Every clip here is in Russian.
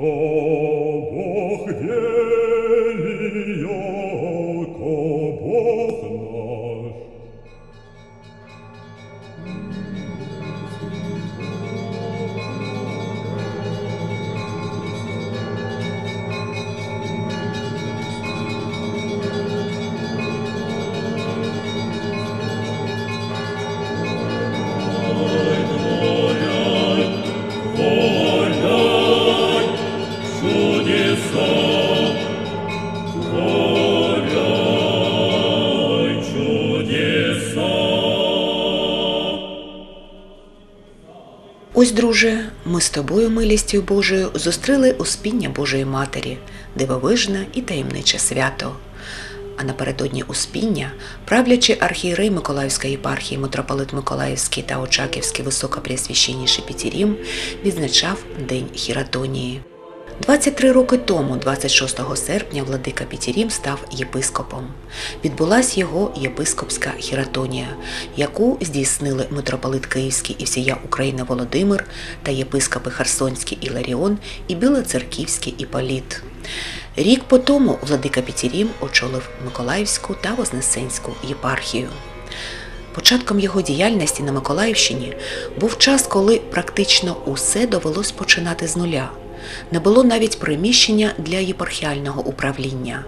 То Бог вели, яко Бог Ось, друже, ми з тобою, милістю Божою, зустріли успіння Божої Матері, дивовижне і таємниче свято. А напередодні успіння, правлячи архієрей Миколаївської єпархії митрополит Миколаївський та Очаківський високопреосвященніший Пітірім відзначав День Хіратонії. 23 роки тому, 26 серпня, владика Пітірім став єпископом. Відбулась його єпископська хіратонія, яку здійснили митрополит Київський і всія України Володимир та єпископи Херсонський Іларіон і Білоцерківський Іполіт. Рік по тому владика Пітірім очолив Миколаївську та Вознесенську єпархію. Початком його діяльності на Миколаївщині був час, коли практично усе довелось починати з нуля. Не було навіть приміщення для єпархіального управління.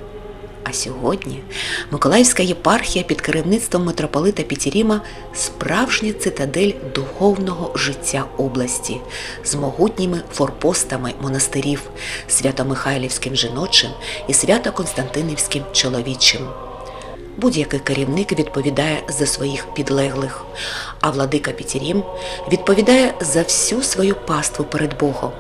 А сьогодні Миколаївська єпархія під керівництвом митрополита Пітіріма справжня цитадель духовного життя області з могутніми форпостами монастирів Свято-Михайлівським жіночим і Свято-Константинівським чоловічим. Будь-який керівник відповідає за своїх підлеглих, а владика Пітірім відповідає за всю свою паству перед Богом.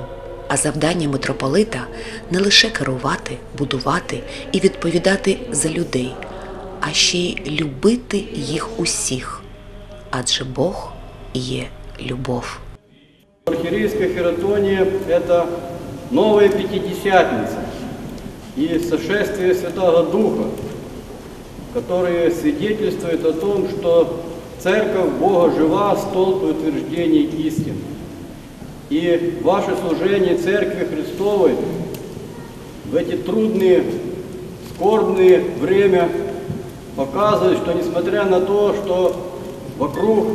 А завдання митрополита не лише керувати, будувати і відповідати за людей, а ще й любити їх усіх. Адже Бог є любов. Архиерейская хератония – это новая Пятидесятница и сошествие Святого Духа, которые свидетельствуют о том, что Церковь Бога жива, столб утверждений истин. И ваше служение Церкви Христовой в эти трудные, скорбные время показывает, что несмотря на то, что вокруг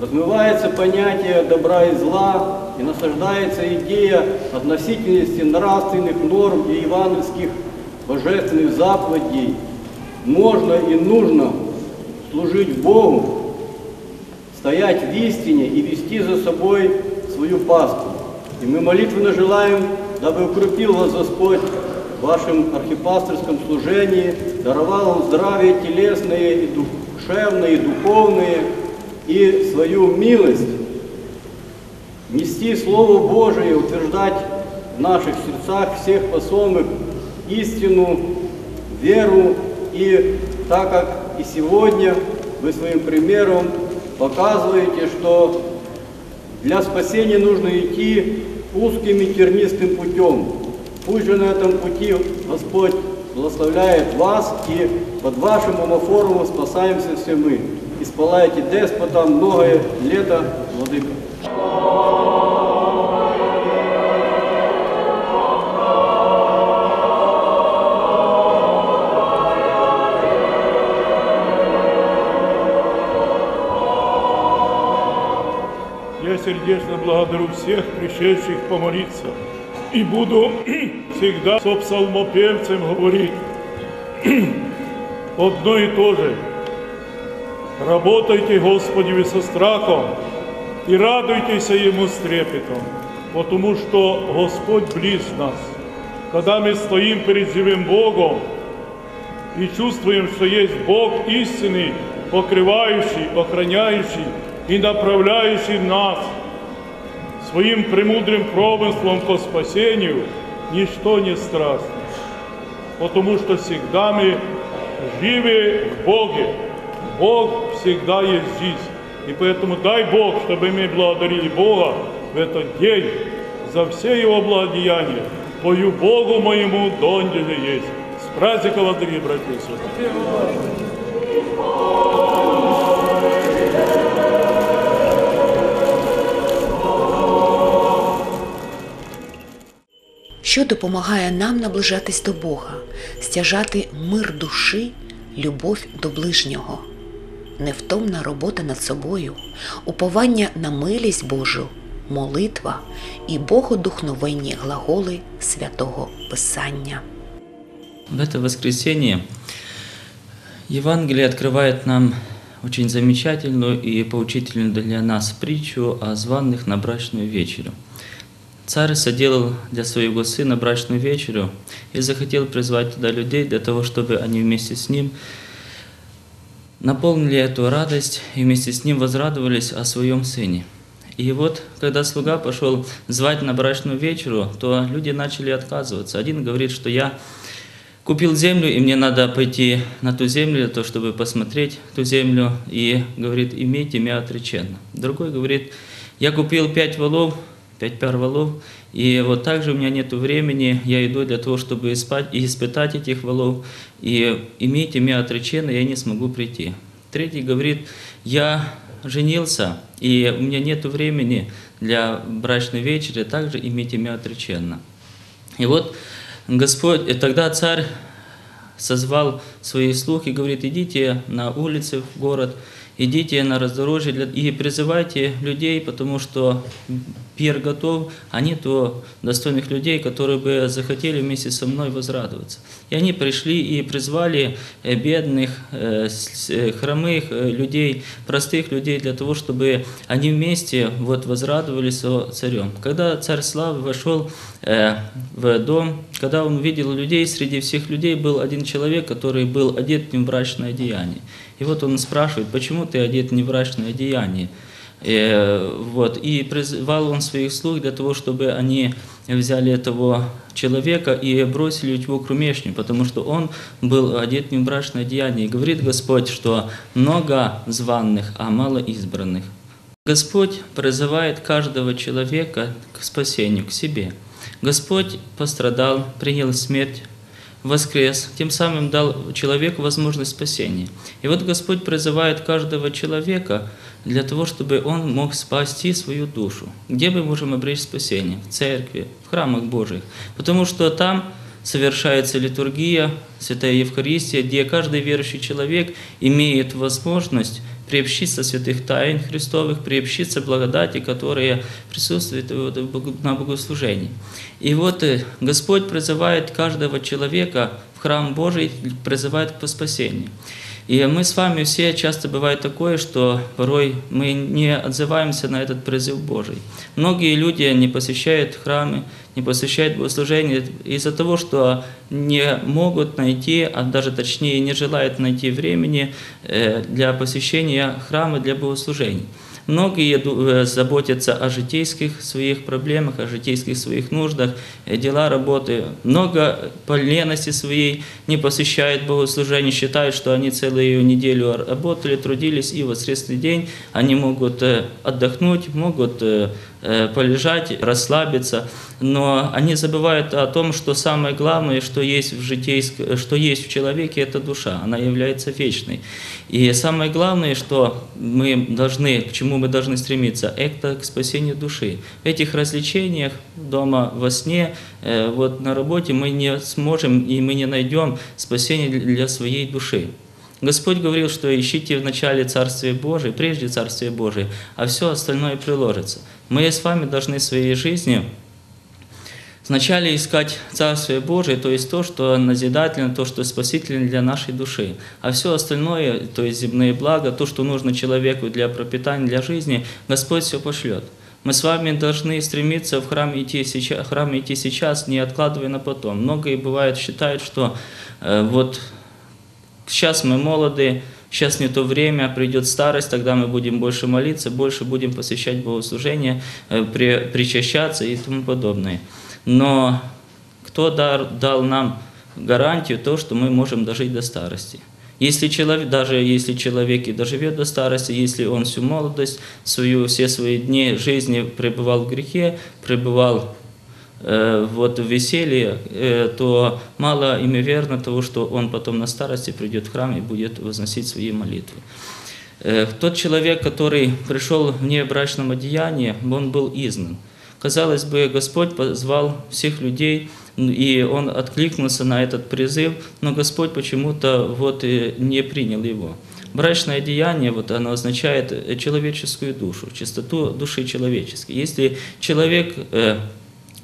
размывается понятие добра и зла и насаждается идея относительности нравственных норм и евангельских божественных заповедей, можно и нужно служить Богу, стоять в истине и вести за собой свою паству. И мы молитвенно желаем, дабы укрепил вас Господь в вашем архипасторском служении, даровал вам здравие телесное и душевное, и духовное, и свою милость нести Слово Божие, утверждать в наших сердцах всех посомых истину, веру, и так как и сегодня вы своим примером показываете, что для спасения нужно идти узким и тернистым путем. Пусть же на этом пути Господь благословляет вас, и под вашим умофорумом спасаемся все мы. И спалаете деспота многое лето, Владыка. Сердечно благодарю всех пришедших помолиться. И буду всегда со псалмопевцем говорить одно и то же. Работайте, Господи, со страхом и радуйтесь Ему с трепетом, потому что Господь близ нас. Когда мы стоим перед живым Богом и чувствуем, что есть Бог истинный, покрывающий, охраняющий и направляющий нас своим премудрым промыслом по спасению, ничто не страшно, потому что всегда мы живы в Боге. Бог всегда есть жизнь. И поэтому дай Бог, чтобы мы благодарили Бога в этот день за все Его благодеяния. Пою Богу моему, донде же есть. С праздником вас, дорогие братья и сестры. що допомагає нам наближатись до Бога, стяжати мир душі, любов до ближнього, невтомна робота над собою, уповання на милість Божу, молитва і богодухновенні глаголи святого Писання. В это воскресенье Евангелие открывает нам очень замечательную и поучительную для нас притчу о званных на брачную вечерю. Царь соделал для своего сына брачную вечерю и захотел призвать туда людей для того, чтобы они вместе с ним наполнили эту радость и вместе с ним возрадовались о своем сыне. И вот, когда слуга пошел звать на брачную вечеру, то люди начали отказываться. Один говорит, что я купил землю, и мне надо пойти на ту землю, того, чтобы посмотреть ту землю, и говорит, имейте меня отреченно. Другой говорит, я купил пять валов, пять пар валов, и вот также у меня нет времени, я иду для того, чтобы испытать этих валов, и имейте меня отреченно, я не смогу прийти. Третий говорит, я женился, и у меня нет времени для брачной вечери, также имейте меня отреченно. И вот Господь, и тогда царь созвал своих слуг и говорит, идите на улицы в город, идите на раздорожье и призывайте людей, потому что пир готов, а нету достойных людей, которые бы захотели вместе со мной возрадоваться. И они пришли и призвали э, бедных, э, э, хромых людей, простых людей для того, чтобы они вместе вот возрадовались со царем. Когда царь Славы вошел в дом, когда он увидел людей, среди всех людей был один человек, который был одет в брачное одеяние. И вот он спрашивает, почему ты одет не в брачное одеяние? Э, вот, и призвал он своих слуг для того, чтобы они взяли этого человека и бросили его к румешню, потому что он был одет не в брачное одеяние. И говорит Господь, что много званных, а мало избранных. Господь призывает каждого человека к спасению, к себе. Господь пострадал, принял смерть, воскрес, тем самым дал человеку возможность спасения. И вот Господь призывает каждого человека для того, чтобы он мог спасти свою душу. Где мы можем обречь спасение? В церкви, в храмах Божьих. Потому что там совершается литургия, Святая Евхаристия, где каждый верующий человек имеет возможность приобщиться святых тайн Христовых, приобщиться благодати, которые присутствуют на богослужении. И вот э, Господь призывает каждого человека в храм Божий, призывает к спасению. И мы с вами все часто бывает такое, что порой мы не отзываемся на этот призыв Божий. Многие люди не посещают храмы, не посещают богослужения из-за того, что не могут найти, а даже точнее не желают найти времени э, для посещения храма, для богослужений. Многие э, заботятся о житейских своих проблемах, о житейских своих нуждах, э, дела работы. Много по лености своей не посещают богослужение, считают, что они целую неделю работали, трудились, и в воскресный день они могут э, отдохнуть, могут э, э, полежать, расслабиться, но они забывают о том, что самое главное, что есть в житейск- что есть в человеке, это душа, она является вечной. И самое главное, что мы должны, к чему мы должны стремиться, это к спасению души. В этих развлечениях, дома, во сне, э, вот на работе мы не сможем и мы не найдем спасения для своей души. Господь говорил, что ищите вначале Царствие Божие, прежде Царствие Божие, а все остальное приложится. Мы с вами должны в своей жизни Вначале искать Царствие Божие, то есть то, что назидательно, то, что спасительно для нашей души. А все остальное, то есть земные блага, то, что нужно человеку для пропитания, для жизни, Господь все пошлет. Мы с вами должны стремиться в храм идти сейчас, храм идти сейчас, не откладывая на потом. Многие бывает считают, что э, вот сейчас мы молоды, сейчас не то время, придет старость, тогда мы будем больше молиться, больше будем посещать богослужения, э, при- причащаться и тому подобное. Но кто дар- дал нам гарантию то, что мы можем дожить до старости? Если человек, даже если человек и доживет до старости, если он всю молодость, свою, все свои дни жизни пребывал в грехе, пребывал э, вот в веселье, э, то мало имоверно того, что он потом на старости придет в храм и будет возносить свои молитвы. Э, Тот человек, который пришел в небрачном одеянии, он был изгнан. Казалось бы, Господь позвал всех людей, и Он откликнулся на этот призыв, но Господь почему-то вот и не принял его. Брачное деяние, вот оно означает э, человеческую душу, чистоту души человеческой. Если человек э,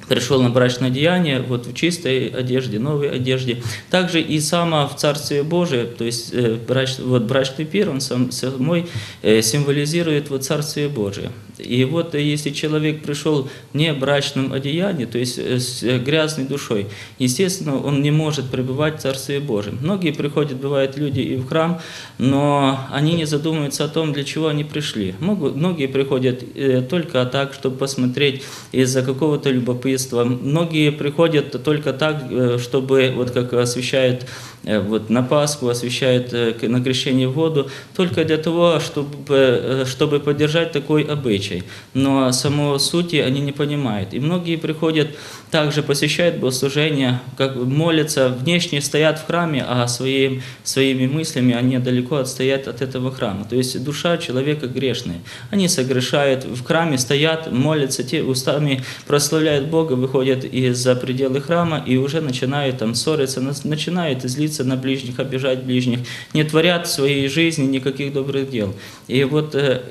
пришел на брачное деяние вот в чистой одежде, новой одежде. Также и само в Царстве Божие, то есть э, брач, вот брачный пир, он сам, самой э, символизирует вот Царствие Божие. И вот э, если человек пришел в небрачном одеянии, то есть э, с э, грязной душой, естественно, он не может пребывать в Царстве Божьем. Многие приходят, бывают люди и в храм, но они не задумываются о том, для чего они пришли. Многие приходят только так, чтобы посмотреть из-за какого-то любопытства. Многие приходят только так, э, чтобы, вот как освещают э, вот на Пасху, освещают э, на крещение воду, только для того, чтобы, э, чтобы поддержать такой обычай. Но самого сути они не понимают. И многие приходят также посещают богослужения, как молятся, внешне стоят в храме, а своим, своими мыслями они далеко отстоят от этого храма. То есть душа человека грешная. Они согрешают, в храме стоят, молятся, те устами прославляют Бога, выходят из-за пределы храма и уже начинают там ссориться, начинают злиться на ближних, обижать ближних, не творят в своей жизни никаких добрых дел. И вот э,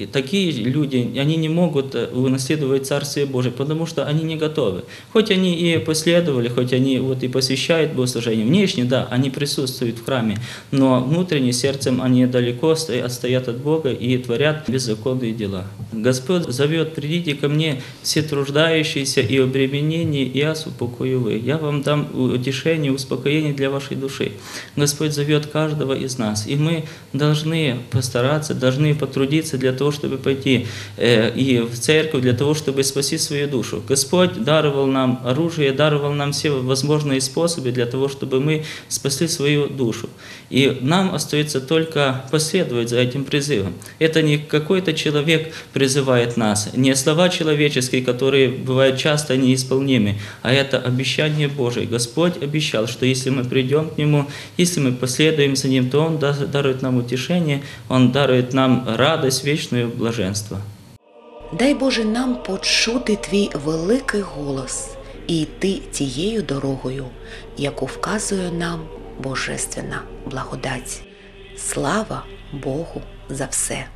и такие люди, они не могут э, унаследовать Царствие Божие, потому что они не готовы. Хоть они и последовали, хоть они вот и посвящают богослужение, внешне, да, они присутствуют в храме, но внутренне сердцем они далеко стоят, отстоят от Бога и творят беззаконные дела. Господь зовет, придите ко мне все труждающиеся и обременения, и я успокою вы. Я вам дам утешение, успокоение для вашей души. Господь зовет каждого из нас, и мы должны постараться, должны потрудиться для того, чтобы пойти э, и в церковь, для того, чтобы спасти свою душу. Господь даровал нам оружие, даровал нам все возможные способы для того, чтобы мы спасли свою душу. И нам остается только последовать за этим призывом. Это не какой-то человек призывает нас, не слова человеческие, которые бывают часто неисполнимы, а это обещание Божие. Господь обещал, что если мы придем к Нему, если мы последуем за Ним, то Он да- дарует нам утешение, Он дарует нам радость, вечное блаженство. Дай Боже нам почути твій великий голос і йти тією дорогою, яку вказує нам Божественна благодать. Слава Богу за все!